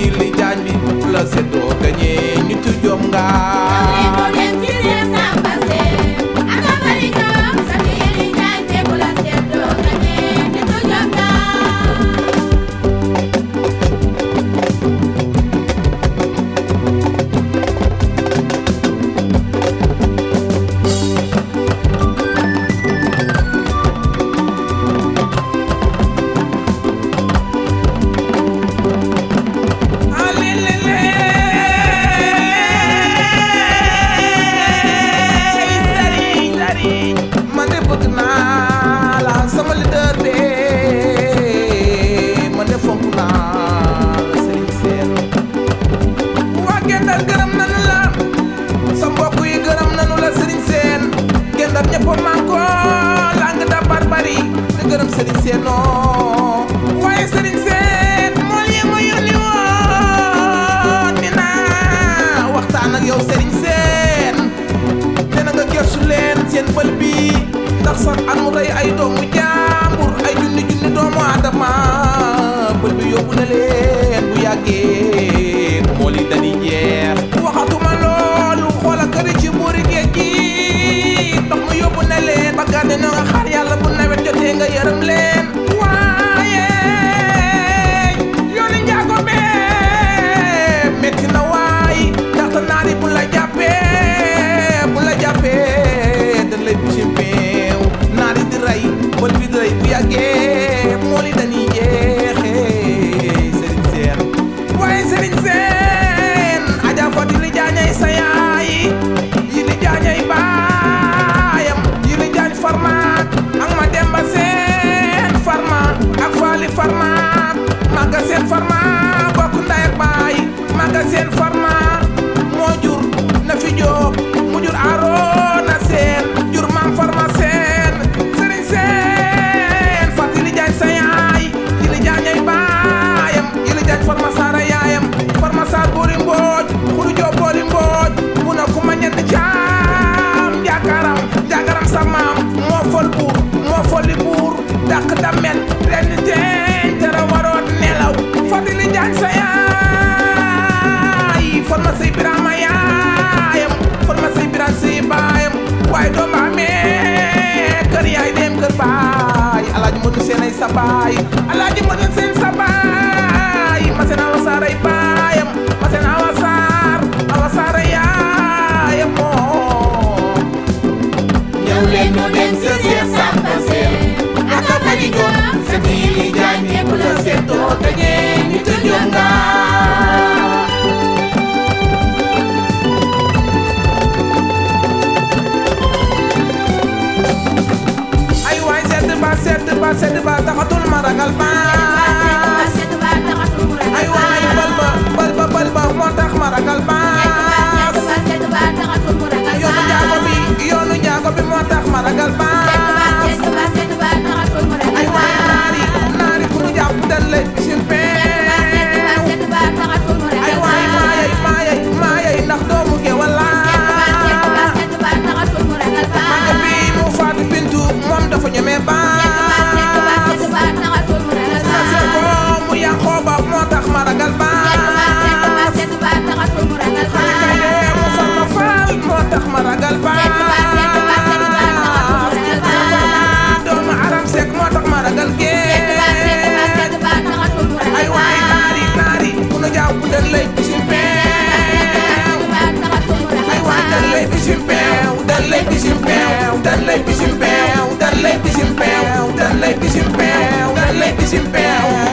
yi li jaañ bi mët la séddoo You. at mu rey ay doomu jaambur ay junni junni doomu aadama bët bi yóbbu na leen bu yàggee moo li dañuy jeex waxatuma loolu xoola këri ci buuri géej gi ndox mu yóbbu na leen ba gàdde na nga xaar yàlla bu nawet jotee nga yërëm leen fui yo. kër baay alaaji mënu seen ay sa baay alaaji mënu seen sedd ba taxatul ma ragal ba the ladies in bound, the ladies in bound, the ladies in bound, the ladies in bound,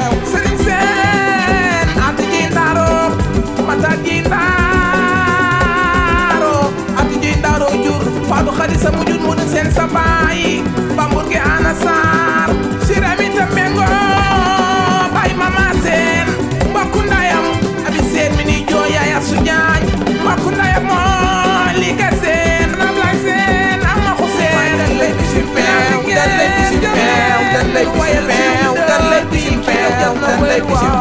lay pisim pew, dar lay pisim